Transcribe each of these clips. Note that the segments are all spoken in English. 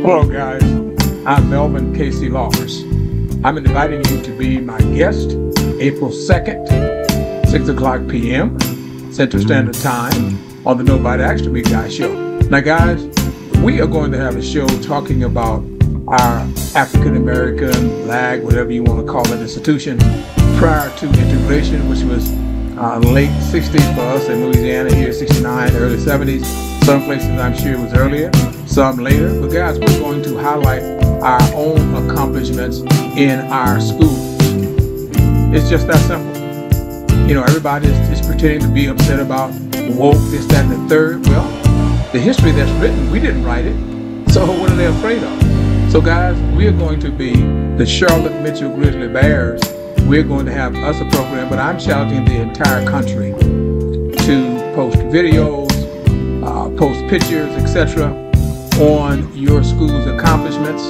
Hello, guys. I'm Melvin Casey Lawrence. I'm inviting you to be my guest April 2nd, 6 o'clock p.m. Central Standard Time on the Nobody Asked Me Guy show. Now, guys, we are going to have a show talking about our African American, black, whatever you want to call it, institution prior to integration, which was uh, late 60s for us in Louisiana, here 69, early 70s. Some places I'm sure it was earlier, some later. But guys, we're going to highlight our own accomplishments in our schools. It's just that simple. You know, everybody is, is pretending to be upset about woke, this, that, and the third. Well, the history that's written, we didn't write it. So what are they afraid of? So guys, we are going to be the Charlotte Mitchell Grizzly Bears. We're going to have us a program, but I'm challenging the entire country to post videos, uh, post pictures, etc., on your school's accomplishments.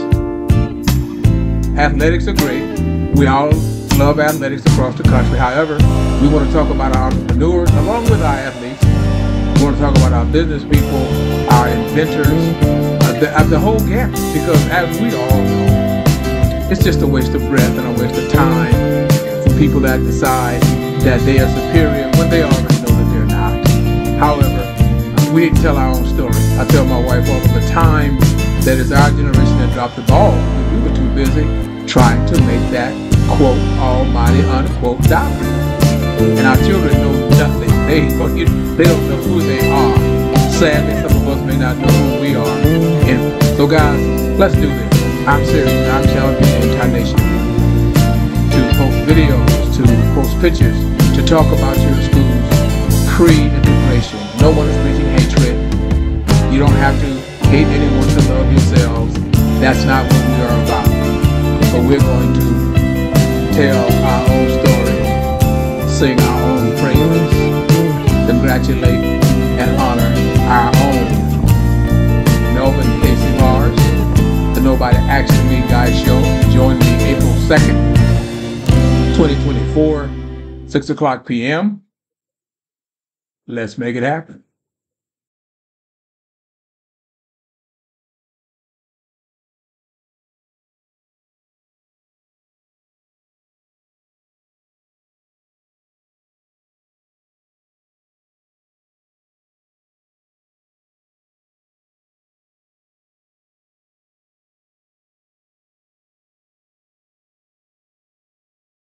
Athletics are great. We all love athletics across the country. However, we want to talk about our entrepreneurs along with our athletes. We want to talk about our business people, our inventors, uh, the, uh, the whole gamut. Because as we all know, it's just a waste of breath and a waste of time for people that decide that they are superior when they already we to tell our own story. I tell my wife all the time that it's our generation that dropped the ball. We were too busy trying to make that quote almighty unquote dollar. And our children know nothing. They, they don't know who they are. Sadly, some of us may not know who we are. And so guys, let's do this. I'm serious. I'm challenging the entire nation to post videos, to post pictures, to talk about your schools pre-integration. No one is hate anyone to love yourselves. That's not what we are about. But we're going to tell our own story, sing our own praises, congratulate and honor our own Melvin Casey Mars, the Nobody Asked Me Guy Show. Join me April 2nd, 2024, 6 o'clock p.m. Let's make it happen.